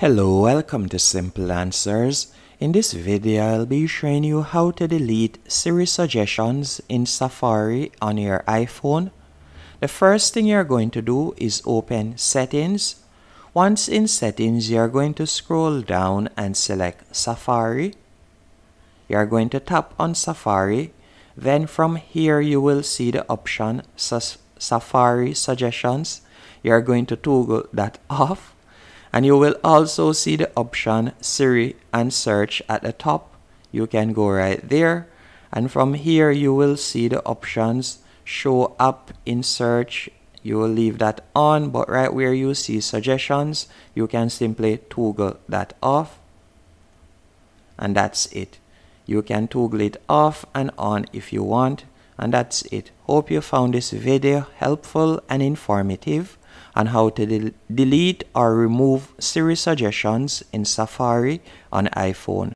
Hello, welcome to Simple Answers. In this video, I'll be showing you how to delete Siri suggestions in Safari on your iPhone. The first thing you're going to do is open Settings. Once in Settings, you're going to scroll down and select Safari. You're going to tap on Safari. Then from here, you will see the option Safari Suggestions. You're going to toggle that off and you will also see the option Siri and search at the top. You can go right there. And from here you will see the options show up in search. You will leave that on but right where you see suggestions you can simply toggle that off. And that's it. You can toggle it off and on if you want. And that's it. Hope you found this video helpful and informative on how to del delete or remove Siri suggestions in Safari on iPhone.